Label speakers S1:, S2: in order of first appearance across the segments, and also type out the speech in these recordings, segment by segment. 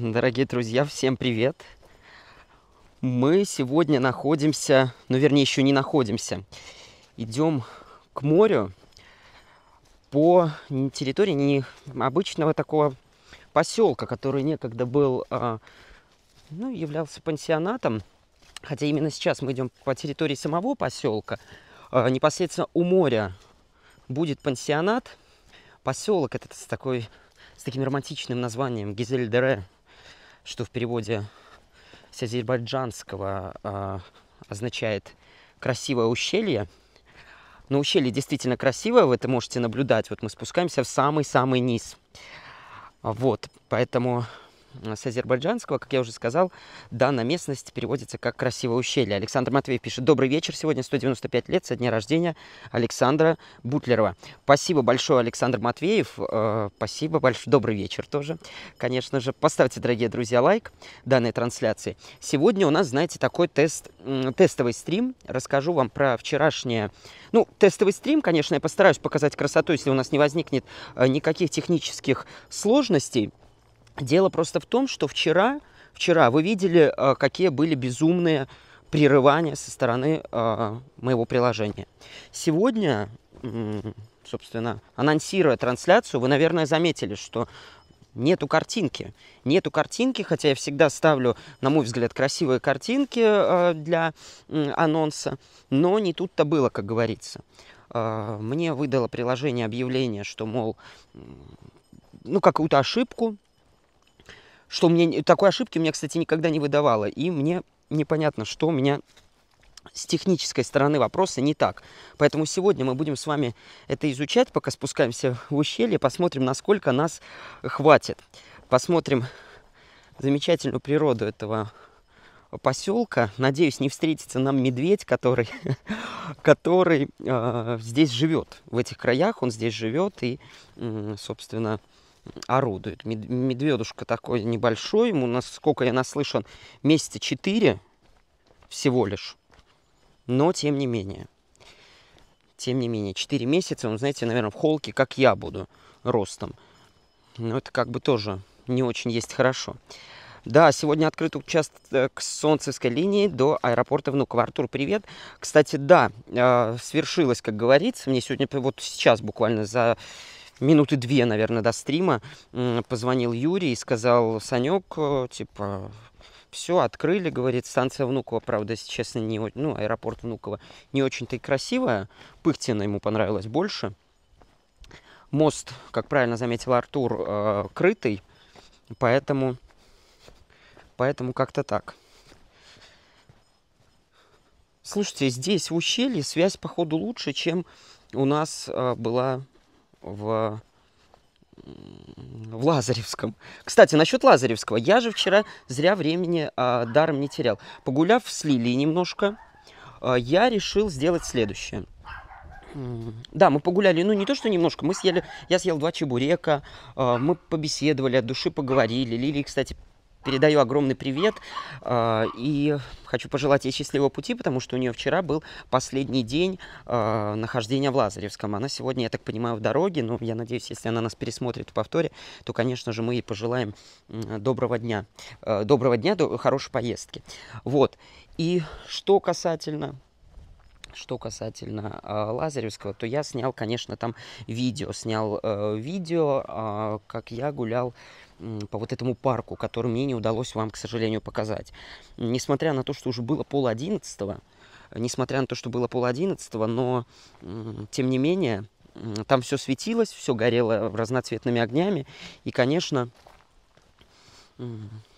S1: Дорогие друзья, всем привет! Мы сегодня находимся, ну вернее еще не находимся, идем к морю по территории не обычного такого поселка, который некогда был, а, ну, являлся пансионатом, хотя именно сейчас мы идем по территории самого поселка, а, непосредственно у моря будет пансионат, поселок этот с такой с таким романтичным названием Гизель-Дере, что в переводе с азербайджанского э, означает красивое ущелье. Но ущелье действительно красивое, вы это можете наблюдать. Вот мы спускаемся в самый-самый низ. Вот, поэтому с азербайджанского, как я уже сказал, данная местность переводится как «красивое ущелье». Александр Матвеев пишет «Добрый вечер, сегодня 195 лет со дня рождения Александра Бутлерова». Спасибо большое, Александр Матвеев, э, спасибо большое, добрый вечер тоже, конечно же. Поставьте, дорогие друзья, лайк данной трансляции. Сегодня у нас, знаете, такой тест, тестовый стрим, расскажу вам про вчерашнее ну, тестовый стрим, конечно, я постараюсь показать красоту, если у нас не возникнет э, никаких технических сложностей. Дело просто в том, что вчера, вчера вы видели, э, какие были безумные прерывания со стороны э, моего приложения. Сегодня, собственно, анонсируя трансляцию, вы, наверное, заметили, что нету картинки. Нету картинки, хотя я всегда ставлю, на мой взгляд, красивые картинки э, для анонса, но не тут-то было, как говорится. Мне выдало приложение объявление, что, мол, ну, какую-то ошибку что меня такой ошибки у меня, кстати, никогда не выдавало. И мне непонятно, что у меня с технической стороны вопроса не так. Поэтому сегодня мы будем с вами это изучать, пока спускаемся в ущелье, посмотрим, насколько нас хватит. Посмотрим замечательную природу этого поселка. Надеюсь, не встретится нам медведь, который, который э, здесь живет, в этих краях. Он здесь живет и, э, собственно, орудует. Медведушка такой небольшой, ему, насколько я наслышан, месяца 4 всего лишь. Но тем не менее. Тем не менее, 4 месяца, он, знаете, наверное, в холке, как я буду, ростом. Но это как бы тоже не очень есть хорошо. Да, сегодня открыт участок Солнцевской линии до аэропорта Внуково. Артур, привет. Кстати, да, э, свершилось, как говорится. Мне сегодня, вот сейчас буквально за минуты две, наверное, до стрима позвонил Юрий и сказал, Санек, э, типа, все, открыли, говорит, станция Внуково, правда, если честно, не, ну, аэропорт Внуково не очень-то и красивая, Пыхтина ему понравилось больше. Мост, как правильно заметил Артур, э, крытый, поэтому, поэтому как-то так. Слушайте, здесь в ущелье связь, походу, лучше, чем у нас э, была в в Лазаревском. Кстати, насчет Лазаревского. Я же вчера зря времени а, даром не терял. Погуляв с Лилией немножко, а, я решил сделать следующее. Да, мы погуляли, ну не то, что немножко, мы съели, я съел два чебурека, а, мы побеседовали, от души поговорили. Лилия, кстати, передаю огромный привет э, и хочу пожелать ей счастливого пути, потому что у нее вчера был последний день э, нахождения в Лазаревском. Она сегодня, я так понимаю, в дороге, но я надеюсь, если она нас пересмотрит в повторе, то, конечно же, мы ей пожелаем доброго дня, э, доброго дня, до, хорошей поездки. Вот. И что касательно что касательно э, Лазаревского, то я снял, конечно, там видео. Снял э, видео, э, как я гулял по вот этому парку, который мне не удалось вам, к сожалению, показать. Несмотря на то, что уже было пол одиннадцатого, несмотря на то, что было пол одиннадцатого, но тем не менее там все светилось, все горело разноцветными огнями, и, конечно,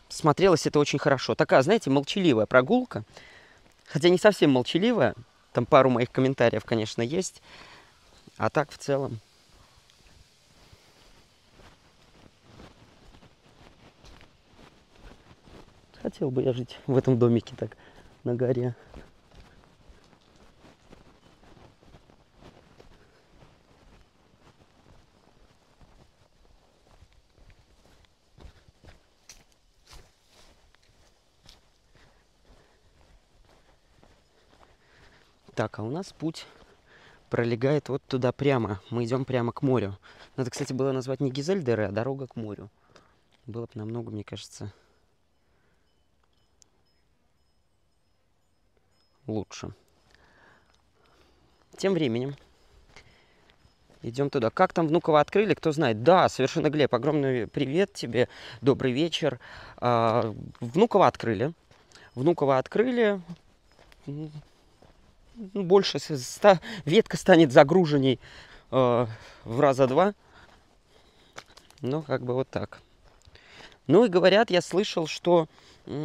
S1: смотрелось это очень хорошо. Такая, знаете, молчаливая прогулка, хотя не совсем молчаливая, там пару моих комментариев, конечно, есть, а так в целом Хотел бы я жить в этом домике так на горе. Так, а у нас путь пролегает вот туда прямо. Мы идем прямо к морю. Надо, кстати, было назвать не Гизельдере, а дорога к морю. было бы намного, мне кажется, лучше. Тем временем идем туда. Как там Внуково открыли, кто знает. Да, совершенно, Глеб, огромный привет тебе, добрый вечер. А, Внуково открыли. Внуково открыли. Ну, больше ста... ветка станет загруженней э, в раза два. Ну, как бы вот так. Ну и говорят, я слышал, что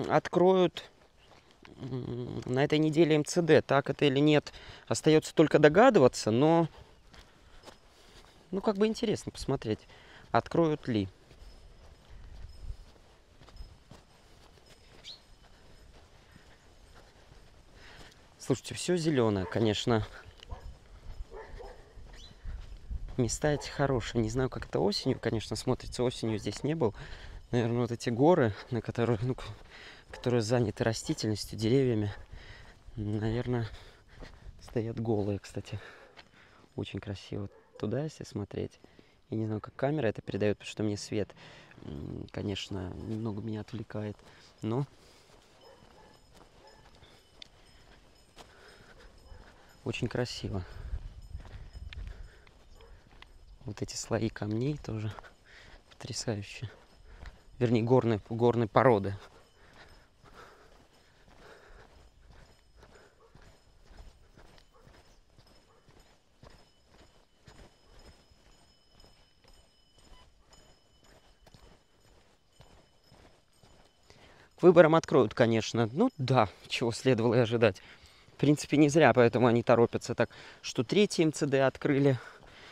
S1: откроют на этой неделе МЦД. Так это или нет, остается только догадываться, но ну как бы интересно посмотреть, откроют ли. Слушайте, все зеленое, конечно. Места эти хорошие. Не знаю, как это осенью, конечно, смотрится. Осенью здесь не был. Наверное, вот эти горы, на которые, ну, которые заняты растительностью, деревьями, наверное, стоят голые, кстати. Очень красиво туда, если смотреть. Я не знаю, как камера это передает, потому что мне свет, конечно, немного меня отвлекает. Но очень красиво. Вот эти слои камней тоже потрясающие. Вернее, горные, горные породы. К выборам откроют, конечно. Ну да, чего следовало и ожидать. В принципе, не зря, поэтому они торопятся так, что третий МЦД открыли,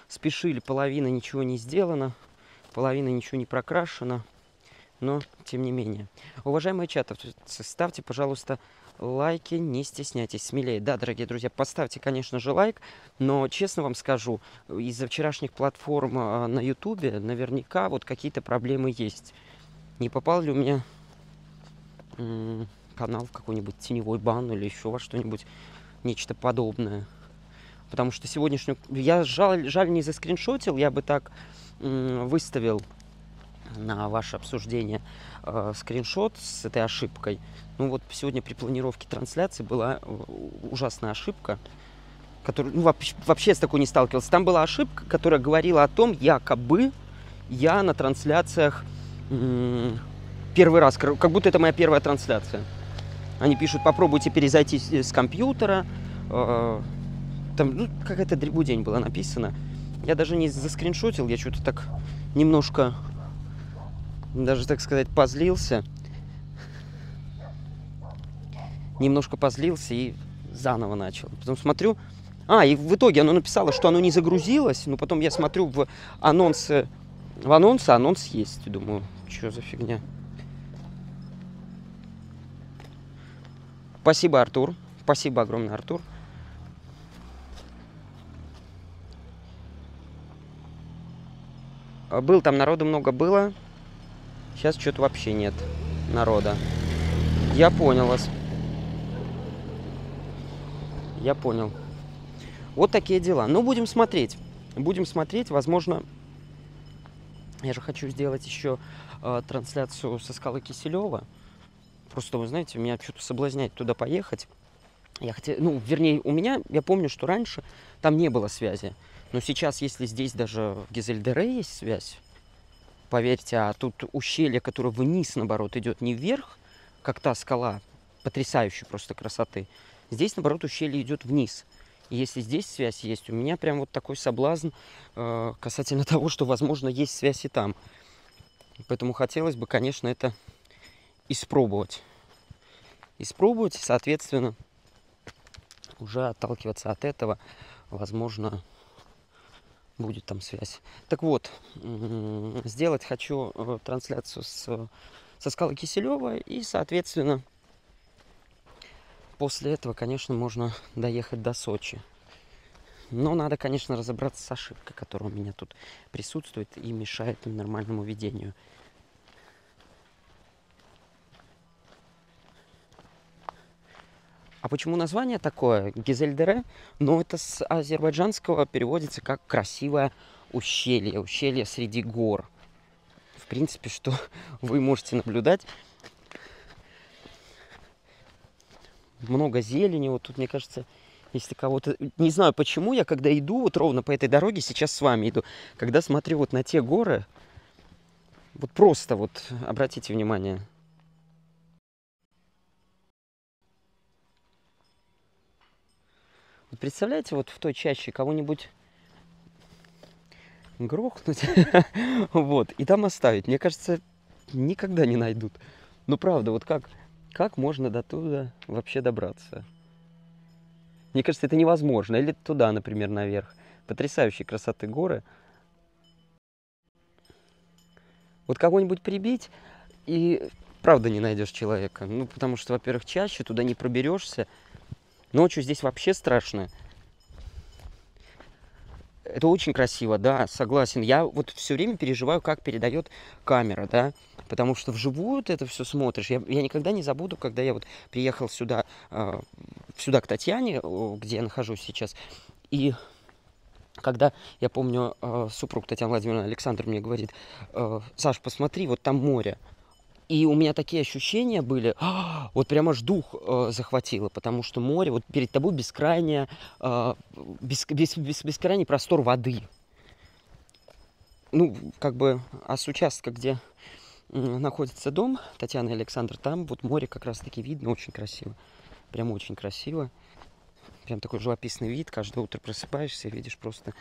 S1: спешили, половина ничего не сделано, половина ничего не прокрашена, но тем не менее. Уважаемые чатовцы, ставьте, пожалуйста, лайки, не стесняйтесь, смелее. Да, дорогие друзья, поставьте, конечно же, лайк, но честно вам скажу, из-за вчерашних платформ а, на ютубе наверняка вот какие-то проблемы есть. Не попал ли у меня канал в какой-нибудь теневой бан или еще во что-нибудь, нечто подобное. Потому что сегодняшнюю... Я жаль, жаль не заскриншотил, я бы так выставил на ваше обсуждение э, скриншот с этой ошибкой. Ну вот сегодня при планировке трансляции была э, ужасная ошибка, которую ну, вообще, вообще с такой не сталкивался. Там была ошибка, которая говорила о том, якобы я на трансляциях первый раз, как будто это моя первая трансляция. Они пишут, попробуйте перезайти с компьютера. Э, там ну, какая-то дребудень была написана. Я даже не заскриншотил, я что-то так немножко, даже так сказать, позлился. Немножко позлился и заново начал. Потом смотрю, а, и в итоге оно написало, что оно не загрузилось, но потом я смотрю в анонсы, в анонсы анонс есть. Думаю, что за фигня. Спасибо, Артур. Спасибо огромное, Артур. А, был там народу много было. Сейчас что-то вообще нет народа. Я понял вас. Я понял. Вот такие дела. Ну, будем смотреть. Будем смотреть. Возможно, я же хочу сделать еще э, трансляцию со скалы Киселева. Просто, вы знаете, меня что-то соблазняет туда поехать. Я хотел, ну, вернее, у меня, я помню, что раньше там не было связи. Но сейчас, если здесь даже в Гизельдере есть связь, поверьте, а тут ущелье, которое вниз, наоборот, идет не вверх, как та скала, потрясающей просто красоты. Здесь, наоборот, ущелье идет вниз. И если здесь связь есть, у меня прям вот такой соблазн э, касательно того, что, возможно, есть связь и там. Поэтому хотелось бы, конечно, это испробовать. Испробовать, соответственно, уже отталкиваться от этого, возможно, будет там связь. Так вот, сделать хочу э, трансляцию с, со скалы Киселева и, соответственно, после этого, конечно, можно доехать до Сочи. Но надо, конечно, разобраться с ошибкой, которая у меня тут присутствует и мешает нормальному ведению. А почему название такое? Гизельдере? Ну, это с азербайджанского переводится как «красивое ущелье», ущелье среди гор. в принципе, что вы можете наблюдать. Много зелени, вот тут, мне кажется, если кого-то... Не знаю, почему я, когда иду вот ровно по этой дороге, сейчас с вами иду, когда смотрю вот на те горы, вот просто вот обратите внимание. Представляете, вот в той чаще кого-нибудь грохнуть, вот, и там оставить. Мне кажется, никогда не найдут. Ну, правда, вот как, как можно до туда вообще добраться? Мне кажется, это невозможно. Или туда, например, наверх. Потрясающей красоты горы. Вот кого-нибудь прибить, и правда не найдешь человека. Ну, потому что, во-первых, чаще туда не проберешься. Ночью здесь вообще страшно. Это очень красиво, да, согласен. Я вот все время переживаю, как передает камера, да. Потому что вживую ты это все смотришь. Я, я никогда не забуду, когда я вот приехал сюда, э, сюда к Татьяне, где я нахожусь сейчас, и когда, я помню, э, супруг Татьяна Владимировна Александр мне говорит, э, Саш, посмотри, вот там море. И у меня такие ощущения были, вот прямо аж дух э, захватило, потому что море, вот перед тобой бескрайняя, э, бес, бес, бес, бескрайний простор воды. Ну, как бы, а с участка, где находится дом Татьяны Александр, там вот море как раз таки видно, очень красиво. Прям очень красиво. Прям такой живописный вид. Каждое утро просыпаешься и видишь просто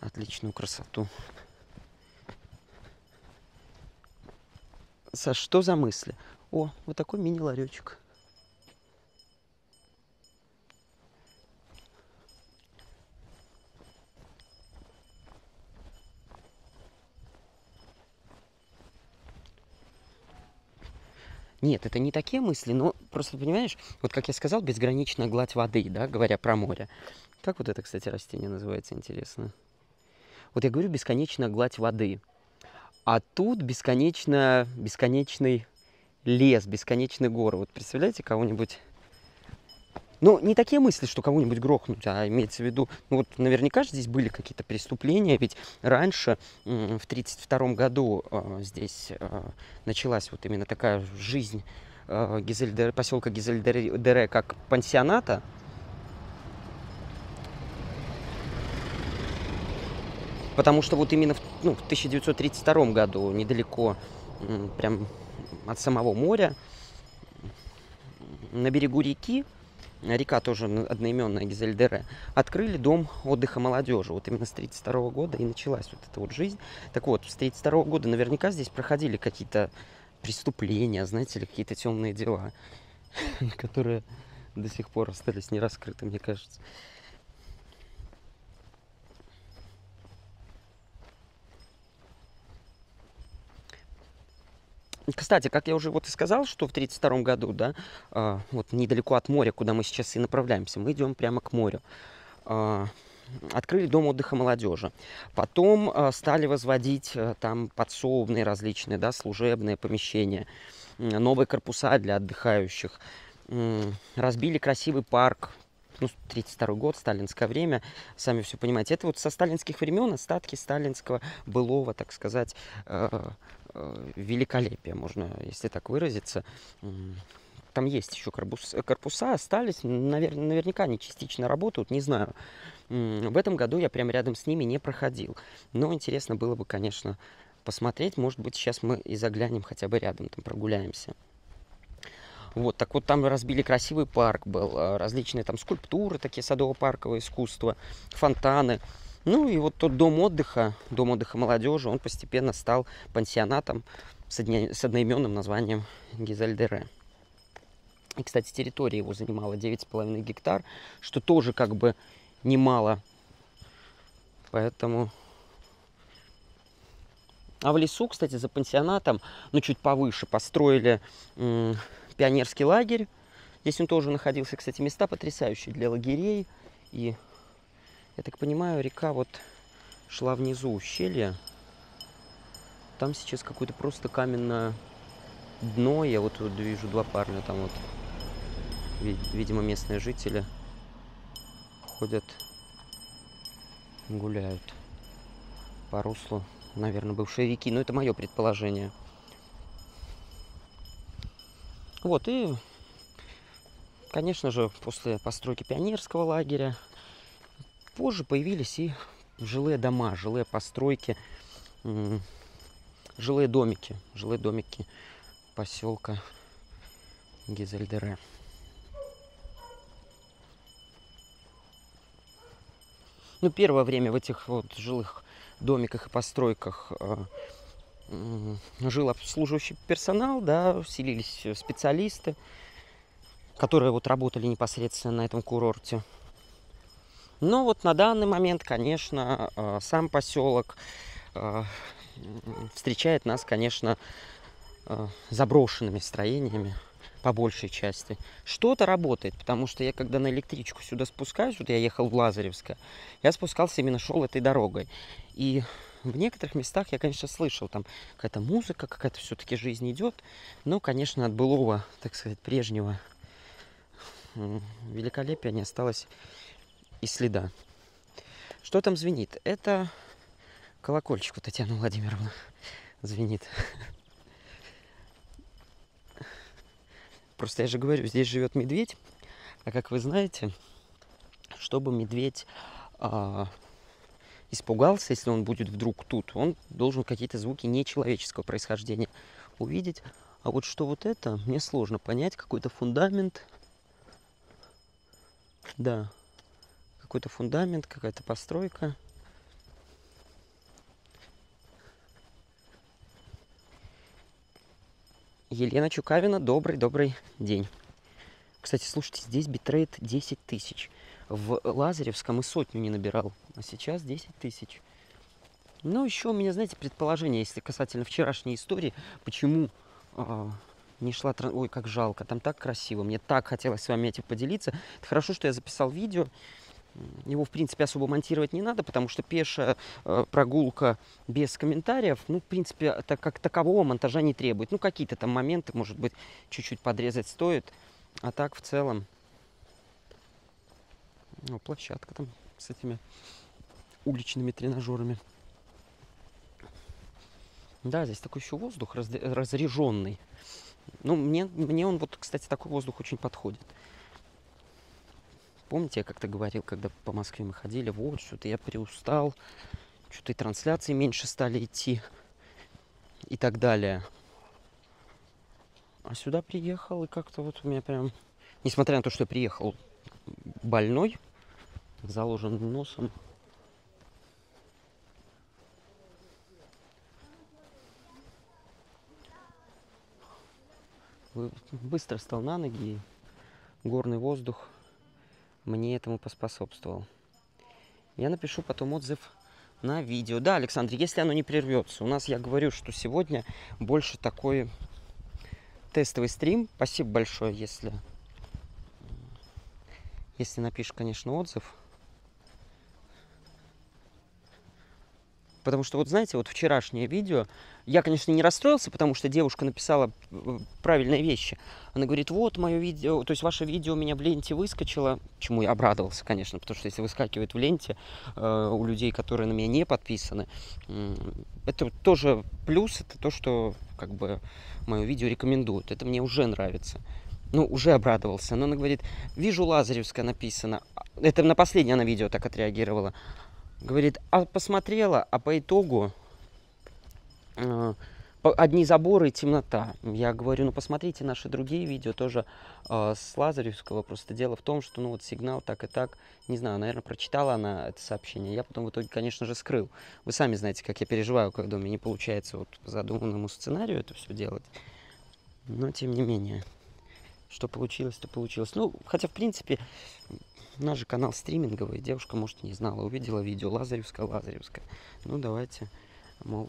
S1: отличную красоту. Саш, что за мысли? О, вот такой мини-ларечек. Нет, это не такие мысли, но просто понимаешь, вот как я сказал, безграничная гладь воды, да, говоря про море. Как вот это, кстати, растение называется, интересно? Вот я говорю бесконечная гладь воды. А тут бесконечно, бесконечный лес, бесконечные горы. Вот представляете кого-нибудь ну, не такие мысли, что кого-нибудь грохнуть, а имеется в виду, ну вот наверняка же здесь были какие-то преступления, ведь раньше, в 1932 году э, здесь э, началась вот именно такая жизнь э, Гизельдер, поселка Гизельдере как пансионата. Потому что вот именно в, ну, в 1932 году, недалеко прям от самого моря, на берегу реки, река тоже одноименная Гизельдере, открыли дом отдыха молодежи. Вот именно с 1932 года и началась вот эта вот жизнь. Так вот, с 1932 года наверняка здесь проходили какие-то преступления, знаете ли, какие-то темные дела, которые до сих пор остались не раскрыты, мне кажется. Кстати, как я уже вот и сказал, что в 1932 году, да, э, вот недалеко от моря, куда мы сейчас и направляемся, мы идем прямо к морю. Э, открыли дом отдыха молодежи. Потом э, стали возводить э, там подсобные различные, да, служебные помещения, новые корпуса для отдыхающих. Разбили красивый парк, ну, 32 год, сталинское время, сами все понимаете. Это вот со сталинских времен остатки сталинского былого, так сказать, Э, великолепие, можно, если так выразиться. Там есть еще корпуса, корпуса остались, навер, наверняка они частично работают, не знаю. В этом году я прямо рядом с ними не проходил. Но интересно было бы, конечно, посмотреть. Может быть, сейчас мы и заглянем хотя бы рядом, там прогуляемся. Вот, так вот там разбили красивый парк был, э, различные там скульптуры, такие садово-парковое искусство, фонтаны. Ну и вот тот дом отдыха, дом отдыха молодежи, он постепенно стал пансионатом с, одноименным названием Гизельдере. И, кстати, территория его занимала 9,5 гектар, что тоже как бы немало. Поэтому... А в лесу, кстати, за пансионатом, ну, чуть повыше, построили пионерский лагерь. Здесь он тоже находился, кстати, места потрясающие для лагерей. И я так понимаю, река вот шла внизу ущелья. Там сейчас какое-то просто каменное дно. Я вот, вот вижу два парня там вот. Видимо, местные жители ходят, гуляют по руслу наверное, бывшие реки, но это мое предположение. Вот, и, конечно же, после постройки пионерского лагеря позже появились и жилые дома, жилые постройки, жилые домики, жилые домики поселка Гизельдере. Ну, первое время в этих вот жилых домиках и постройках э, жил обслуживающий персонал, да, селились специалисты, которые вот работали непосредственно на этом курорте. Но вот на данный момент, конечно, э, сам поселок э, встречает нас, конечно, заброшенными строениями по большей части. Что-то работает, потому что я когда на электричку сюда спускаюсь, вот я ехал в Лазаревское, я спускался именно шел этой дорогой. И в некоторых местах я, конечно, слышал, там какая-то музыка, какая-то все-таки жизнь идет, но, конечно, от былого, так сказать, прежнего великолепия не осталось и следа. Что там звенит? Это колокольчик у Татьяны Владимировны звенит. Просто я же говорю, здесь живет медведь, а как вы знаете, чтобы медведь а, испугался, если он будет вдруг тут, он должен какие-то звуки нечеловеческого происхождения увидеть. А вот что вот это, мне сложно понять, какой-то фундамент. Да, какой-то фундамент, какая-то постройка. Елена Чукавина, добрый-добрый день. Кстати, слушайте, здесь битрейт 10 тысяч. В Лазаревском и сотню не набирал, а сейчас 10 тысяч. Ну, еще у меня, знаете, предположение, если касательно вчерашней истории, почему э, не шла... Ой, как жалко, там так красиво, мне так хотелось с вами этим поделиться. Это хорошо, что я записал видео. Его, в принципе, особо монтировать не надо, потому что пешая э, прогулка без комментариев, ну, в принципе, так как такового монтажа не требует. Ну, какие-то там моменты, может быть, чуть-чуть подрезать стоит. А так, в целом, ну, площадка там с этими уличными тренажерами. Да, здесь такой еще воздух раз, разряженный. Ну, мне, мне он вот, кстати, такой воздух очень подходит. Помните, я как-то говорил, когда по Москве мы ходили, вот, что-то я переустал, что-то и трансляции меньше стали идти и так далее. А сюда приехал, и как-то вот у меня прям, несмотря на то, что я приехал больной, заложенным носом. Быстро стал на ноги, горный воздух мне этому поспособствовал. Я напишу потом отзыв на видео. Да, Александр, если оно не прервется. У нас, я говорю, что сегодня больше такой тестовый стрим. Спасибо большое, если, если напишешь, конечно, отзыв. Потому что, вот знаете, вот вчерашнее видео, я, конечно, не расстроился, потому что девушка написала э, правильные вещи. Она говорит, вот мое видео, то есть ваше видео у меня в ленте выскочило, чему я обрадовался, конечно, потому что если выскакивает в ленте э, у людей, которые на меня не подписаны, э, это тоже плюс, это то, что как бы мое видео рекомендуют. Это мне уже нравится. Ну, уже обрадовался. Но она говорит, вижу Лазаревская написано. Это на последнее она видео так отреагировала. Говорит, а посмотрела, а по итогу одни заборы и темнота. Я говорю, ну посмотрите наши другие видео тоже э, с Лазаревского. Просто дело в том, что ну вот сигнал так и так, не знаю, наверное, прочитала она это сообщение. Я потом в итоге, конечно же, скрыл. Вы сами знаете, как я переживаю, когда у меня не получается вот по задуманному сценарию это все делать. Но тем не менее, что получилось, то получилось. Ну, хотя, в принципе, Наш же канал стриминговый, девушка, может, не знала, увидела видео Лазаревская, Лазаревская. Ну, давайте, мол,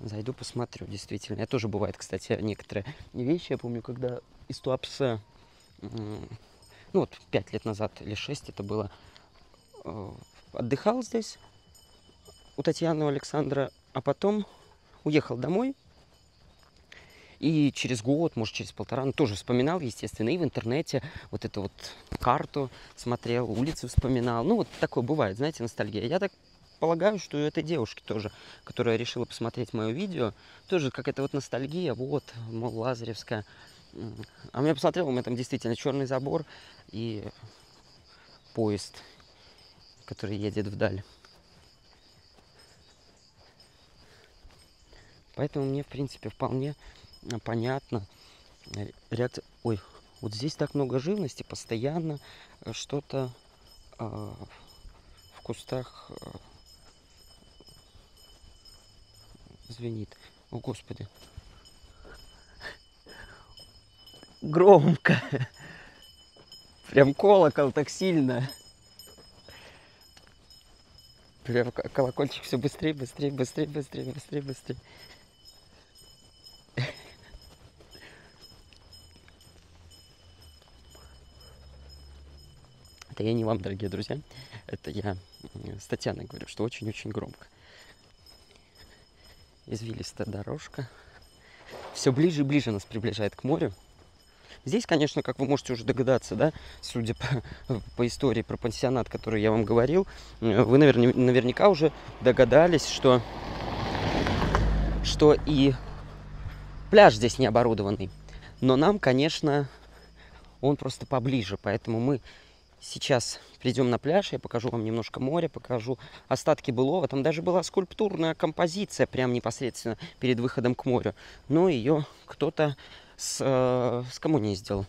S1: зайду, посмотрю, действительно. Я тоже бывает, кстати, некоторые вещи, я помню, когда из Туапсе, ну, вот, пять лет назад или шесть это было, э, отдыхал здесь у Татьяны, у Александра, а потом уехал домой, и через год, может, через полтора, ну, тоже вспоминал, естественно, и в интернете вот эту вот карту смотрел, улицы вспоминал. Ну, вот такое бывает, знаете, ностальгия. Я так предполагаю, что у этой девушки тоже, которая решила посмотреть мое видео, тоже какая-то вот ностальгия, вот, мол, Лазаревская. А я посмотрел, у меня там действительно черный забор и поезд, который едет вдаль. Поэтому мне, в принципе, вполне а, понятно э, реакция... Ой, вот здесь так много живности, постоянно э, что-то э, в кустах э, звенит. О, Господи. Громко. Прям колокол так сильно. Прям колокольчик все быстрее, быстрее, быстрее, быстрее, быстрее, быстрее. Это я не вам, дорогие друзья. Это я с Татьяной говорю, что очень-очень громко. Извилистая дорожка. Все ближе и ближе нас приближает к морю. Здесь, конечно, как вы можете уже догадаться, да, судя по, по истории про пансионат, который я вам говорил, вы наверня, наверняка уже догадались, что, что и пляж здесь не оборудованный. Но нам, конечно, он просто поближе, поэтому мы сейчас придем на пляж, я покажу вам немножко моря, покажу остатки былого. Там даже была скульптурная композиция прямо непосредственно перед выходом к морю. Но ее кто-то с, э, с сделал.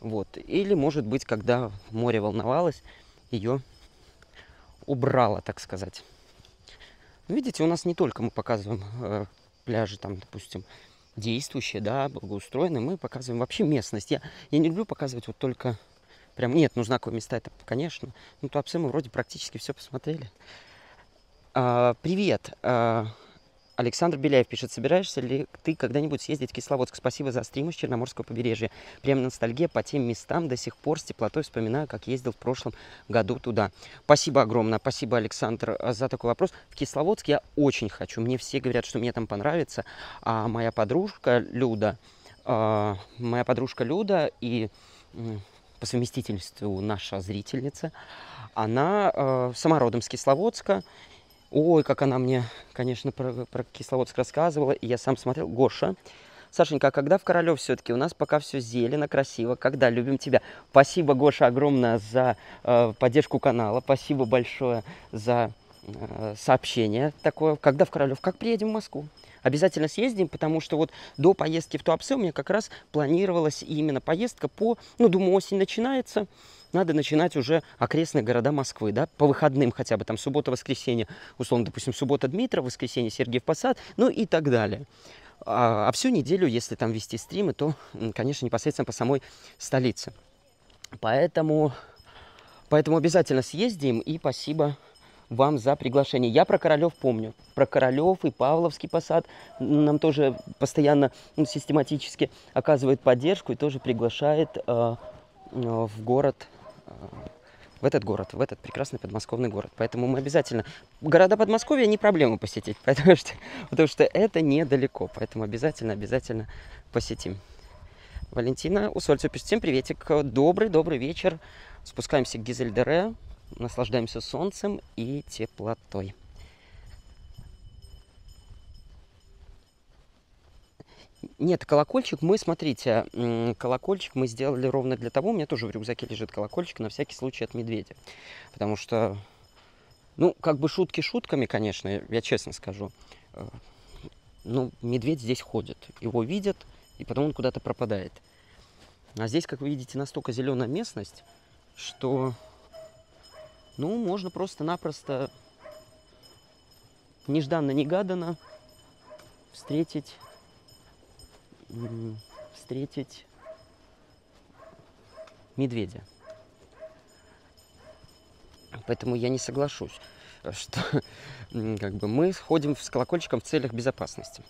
S1: Вот. Или, может быть, когда море волновалось, ее убрало, так сказать. Видите, у нас не только мы показываем э, пляжи, там, допустим, действующие, да, благоустроенные, мы показываем вообще местность. Я, я не люблю показывать вот только Прям нет, ну знаковые места это, конечно. Ну, Туапсе мы вроде практически все посмотрели. А, привет. А, Александр Беляев пишет, собираешься ли ты когда-нибудь съездить в Кисловодск? Спасибо за стримы с Черноморского побережья. Прям ностальгия по тем местам до сих пор с теплотой вспоминаю, как ездил в прошлом году туда. Спасибо огромное, спасибо, Александр, за такой вопрос. В Кисловодск я очень хочу. Мне все говорят, что мне там понравится. А моя подружка Люда, а, моя подружка Люда и по совместительству наша зрительница. Она э, самородом с Кисловодска. Ой, как она мне, конечно, про, про Кисловодск рассказывала. И я сам смотрел. Гоша, Сашенька, а когда в Королев все-таки? У нас пока все зелено, красиво. Когда? Любим тебя. Спасибо, Гоша, огромное за э, поддержку канала. Спасибо большое за э, сообщение такое. Когда в Королев? Как приедем в Москву? Обязательно съездим, потому что вот до поездки в Туапсе у меня как раз планировалась именно поездка по, ну, думаю, осень начинается, надо начинать уже окрестные города Москвы, да, по выходным хотя бы, там, суббота-воскресенье, условно, допустим, суббота Дмитров, воскресенье Сергеев Посад, ну и так далее. А, а всю неделю, если там вести стримы, то, конечно, непосредственно по самой столице. Поэтому, поэтому обязательно съездим, и спасибо вам за приглашение. Я про Королев помню. Про Королев и Павловский посад нам тоже постоянно ну, систематически оказывает поддержку и тоже приглашает э, в город, э, в этот город, в этот прекрасный подмосковный город. Поэтому мы обязательно... Города Подмосковья не проблема посетить, потому что, потому что это недалеко. Поэтому обязательно, обязательно посетим. Валентина Усольцева пишет. Всем приветик. Добрый-добрый вечер. Спускаемся к Гизельдере наслаждаемся солнцем и теплотой. Нет, колокольчик мы, смотрите, колокольчик мы сделали ровно для того, у меня тоже в рюкзаке лежит колокольчик на всякий случай от медведя. Потому что, ну, как бы шутки шутками, конечно, я честно скажу. Э, ну, медведь здесь ходит, его видят, и потом он куда-то пропадает. А здесь, как вы видите, настолько зеленая местность, что ну, можно просто-напросто нежданно-негаданно встретить, встретить медведя. Поэтому я не соглашусь, что как бы, мы ходим с колокольчиком в целях безопасности.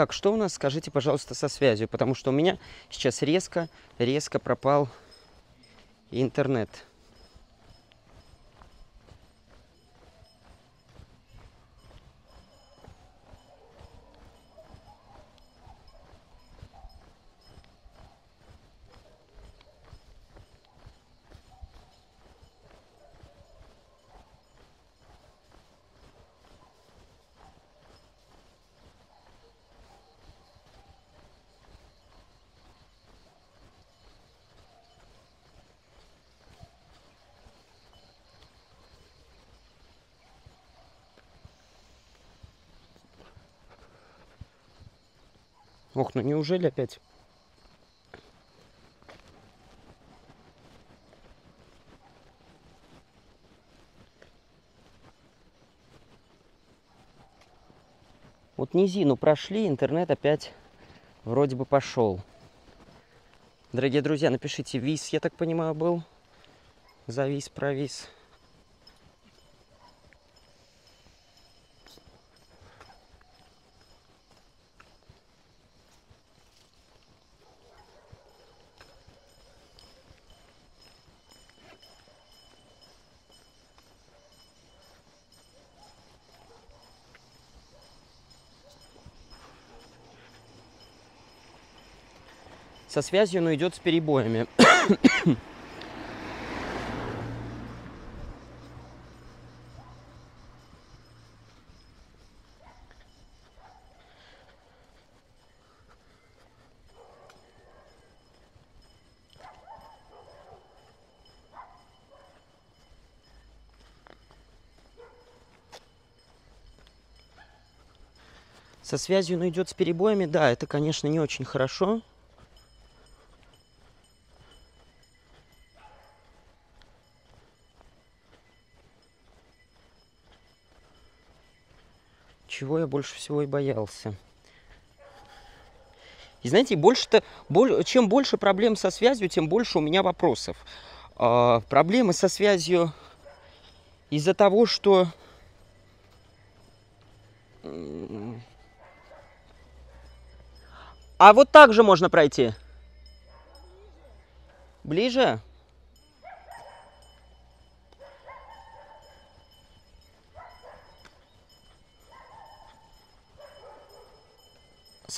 S1: Так, что у нас, скажите, пожалуйста, со связью, потому что у меня сейчас резко, резко пропал интернет. Ох, ну неужели опять? Вот низину прошли, интернет опять вроде бы пошел. Дорогие друзья, напишите, виз, я так понимаю, был. Завис, провис. Со связью, но идет с перебоями. Со связью, но идет с перебоями, да, это, конечно, не очень хорошо. Чего я больше всего и боялся. И знаете, больше-то, чем больше проблем со связью, тем больше у меня вопросов. А, проблемы со связью из-за того, что а вот так же можно пройти. Ближе?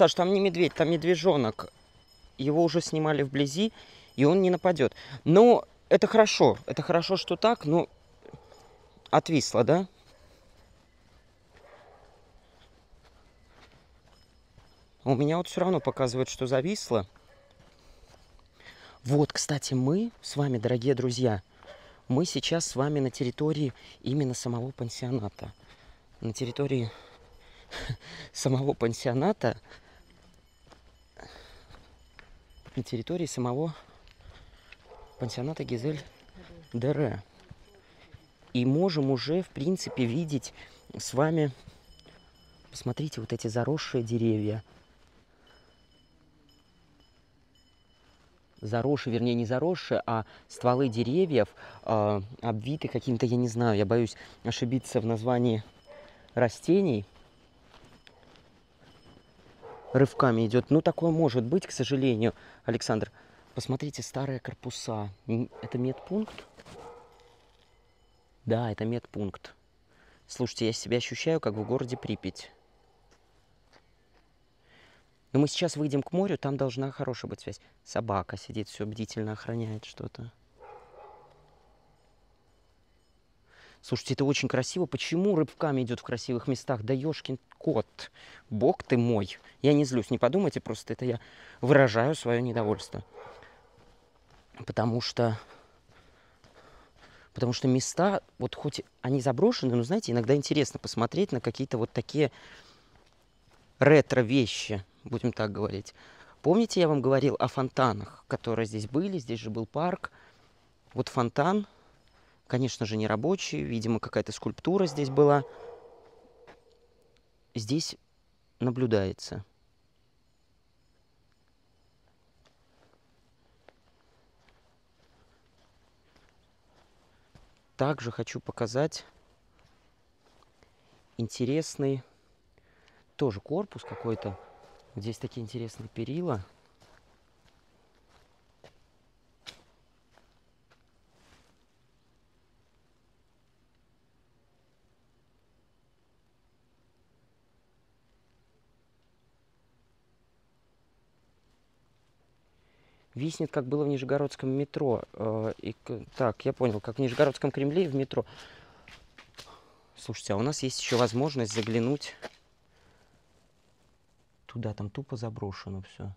S1: Саш, там не медведь, там медвежонок. Его уже снимали вблизи, и он не нападет. Но это хорошо. Это хорошо, что так, но отвисло, да? У меня вот все равно показывает, что зависло. Вот, кстати, мы с вами, дорогие друзья, мы сейчас с вами на территории именно самого пансионата. На территории самого пансионата на территории самого пансионата Гизель Дере. И можем уже, в принципе, видеть с вами, посмотрите, вот эти заросшие деревья. Заросшие, вернее, не заросшие, а стволы деревьев э, обвиты каким-то, я не знаю, я боюсь ошибиться в названии растений – рывками идет. Ну, такое может быть, к сожалению. Александр, посмотрите, старые корпуса. Это медпункт? Да, это медпункт. Слушайте, я себя ощущаю, как в городе Припять. Но мы сейчас выйдем к морю, там должна хорошая быть связь. Собака сидит, все бдительно охраняет что-то. Слушайте, это очень красиво. Почему рыбками идет в красивых местах? Да ешкин кот, бог ты мой. Я не злюсь, не подумайте, просто это я выражаю свое недовольство. Потому что Потому что места, вот хоть они заброшены, но, знаете, иногда интересно посмотреть на какие-то вот такие ретро-вещи, будем так говорить. Помните, я вам говорил о фонтанах, которые здесь были? Здесь же был парк. Вот фонтан, Конечно же, не рабочий, видимо, какая-то скульптура здесь была. Здесь наблюдается. Также хочу показать интересный тоже корпус какой-то. Здесь такие интересные перила. Виснет, как было в Нижегородском метро. Э, и, так, я понял, как в Нижегородском Кремле и в метро. Слушайте, а у нас есть еще возможность заглянуть туда. Там тупо заброшено все.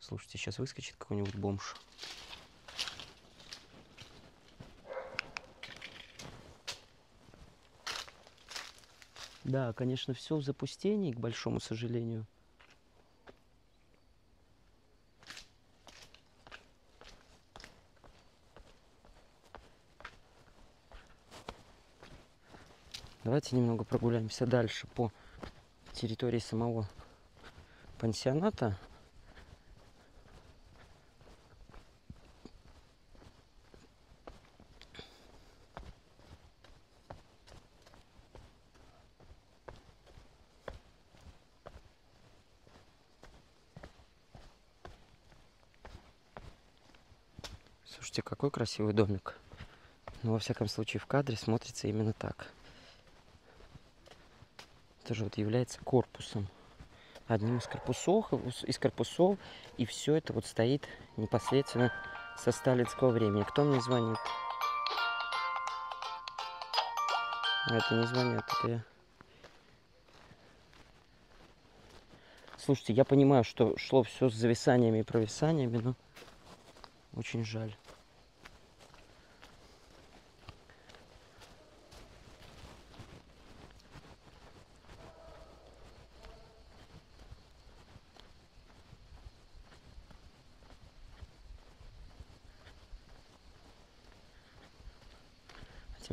S1: Слушайте, сейчас выскочит какой-нибудь бомж. Да, конечно, все в запустении, к большому сожалению. Давайте немного прогуляемся дальше по территории самого пансионата. Слушайте, какой красивый домик. Но, во всяком случае, в кадре смотрится именно так тоже вот является корпусом. Одним из корпусов, из корпусов, и все это вот стоит непосредственно со сталинского времени. Кто мне звонит? А это не звонят, это я. Слушайте, я понимаю, что шло все с зависаниями и провисаниями, но очень жаль.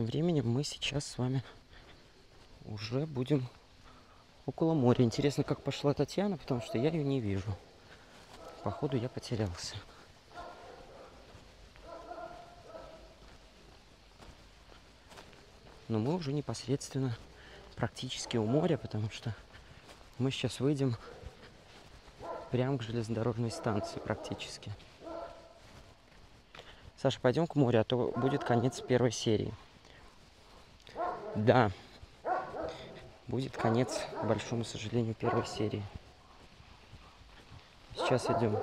S1: Тем временем мы сейчас с вами уже будем около моря. Интересно, как пошла Татьяна, потому что я ее не вижу. Походу, я потерялся. Но мы уже непосредственно практически у моря, потому что мы сейчас выйдем прямо к железнодорожной станции практически. Саша, пойдем к морю, а то будет конец первой серии. Да. Будет конец, к большому сожалению, первой серии. Сейчас идем.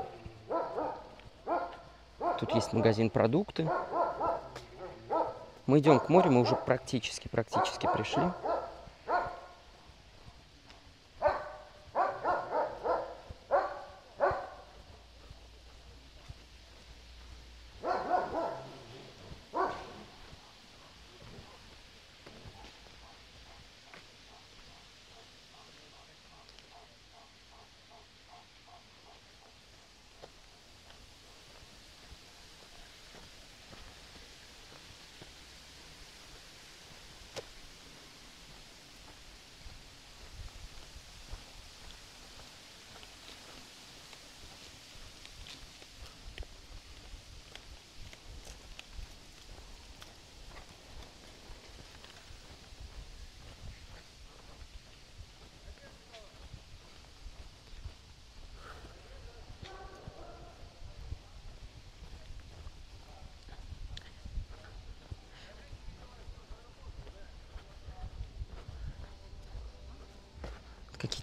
S1: Тут есть магазин продукты. Мы идем к морю, мы уже практически, практически пришли.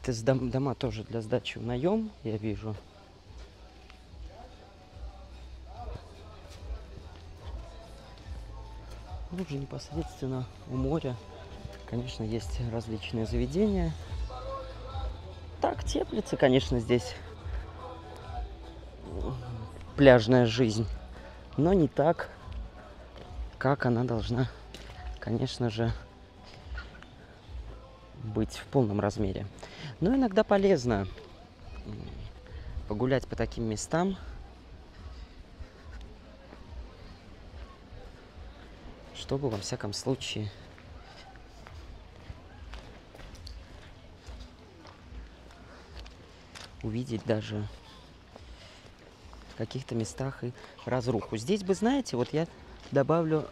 S1: Какие-то дома тоже для сдачи в наем, я вижу. Уже непосредственно у моря, конечно, есть различные заведения. Так теплится, конечно, здесь пляжная жизнь, но не так, как она должна, конечно же, быть в полном размере. Но иногда полезно погулять по таким местам, чтобы во всяком случае увидеть даже в каких-то местах и разруху. Здесь бы, знаете, вот я добавлю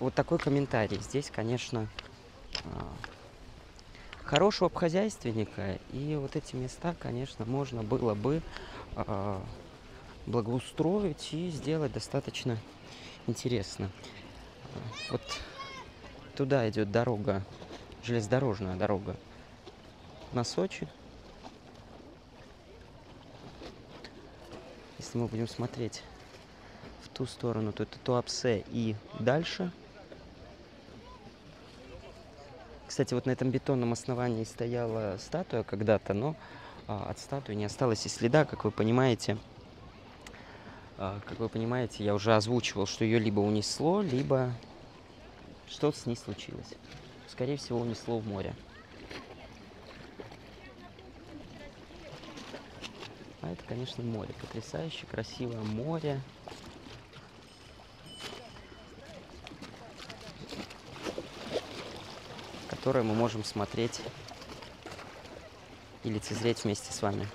S1: вот такой комментарий. Здесь, конечно, а, хорошего хозяйственника. И вот эти места, конечно, можно было бы а, благоустроить и сделать достаточно интересно. Вот туда идет дорога, железнодорожная дорога на Сочи. Если мы будем смотреть в ту сторону, то это Туапсе и дальше. Кстати, вот на этом бетонном основании стояла статуя когда-то, но а, от статуи не осталось и следа, как вы понимаете. А, как вы понимаете, я уже озвучивал, что ее либо унесло, либо что-то с ней случилось. Скорее всего, унесло в море. А это, конечно, море. Потрясающе красивое море. Которое мы можем смотреть и лицезреть вместе с вами.